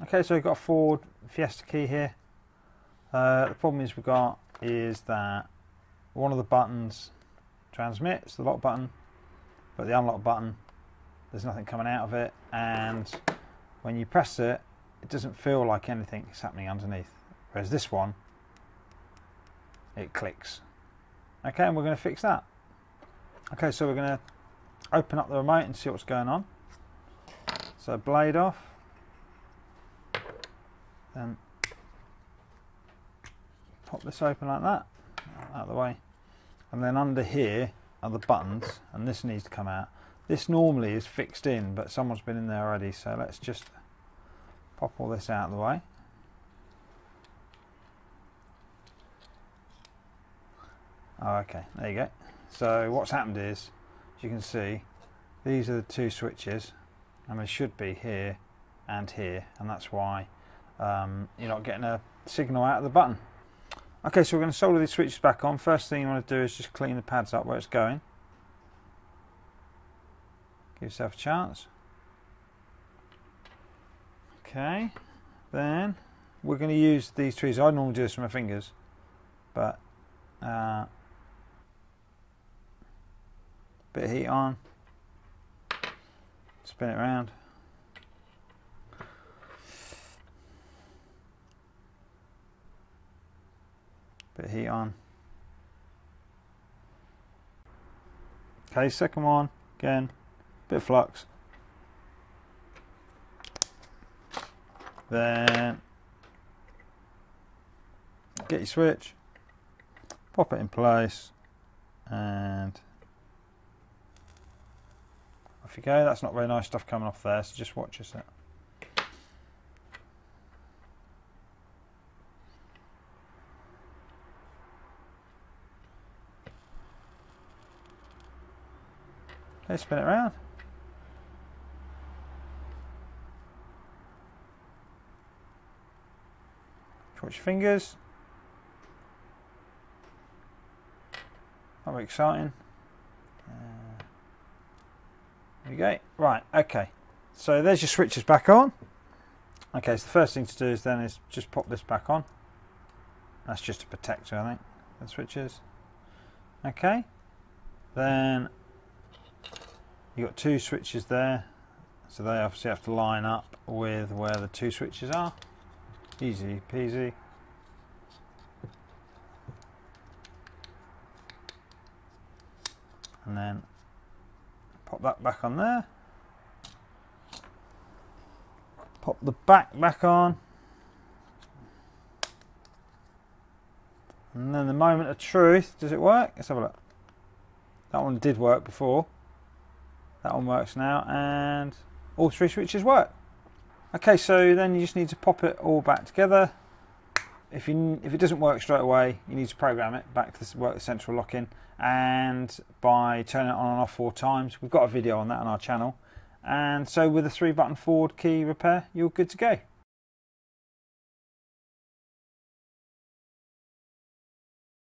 Okay, so we've got a Ford Fiesta key here. Uh, the problem is we've got is that one of the buttons transmits, the lock button, but the unlock button, there's nothing coming out of it, and when you press it, it doesn't feel like anything is happening underneath. Whereas this one, it clicks. Okay, and we're going to fix that. Okay, so we're going to open up the remote and see what's going on. So blade off, then pop this open like that, out of the way, and then under here are the buttons, and this needs to come out. This normally is fixed in, but someone's been in there already, so let's just pop all this out of the way. Oh, okay, there you go. So what's happened is, as you can see, these are the two switches, and they should be here and here, and that's why um, you're not getting a signal out of the button. Okay, so we're going to solder these switches back on. First thing you want to do is just clean the pads up where it's going. Give yourself a chance. Okay, then we're going to use these trees. I normally do this with my fingers, but uh, bit of heat on, spin it around. Bit heat on. Okay, second one, again, bit of flux. Then get your switch, pop it in place, and off you go. That's not very nice stuff coming off there, so just watch yourself. Okay, spin it around. Watch your fingers. Not very exciting. Uh, there we go. Right, okay. So there's your switches back on. Okay, so the first thing to do is then is just pop this back on. That's just a protector, I think, the switches. Okay. Then you've got two switches there. So they obviously have to line up with where the two switches are. Easy peasy. And then pop that back on there. Pop the back back on. And then the moment of truth, does it work? Let's have a look. That one did work before. That one works now, and all three switches work. Okay, so then you just need to pop it all back together. If you if it doesn't work straight away, you need to program it back to work the central lock-in, and by turning it on and off four times. We've got a video on that on our channel. And so with a three button Ford key repair, you're good to go.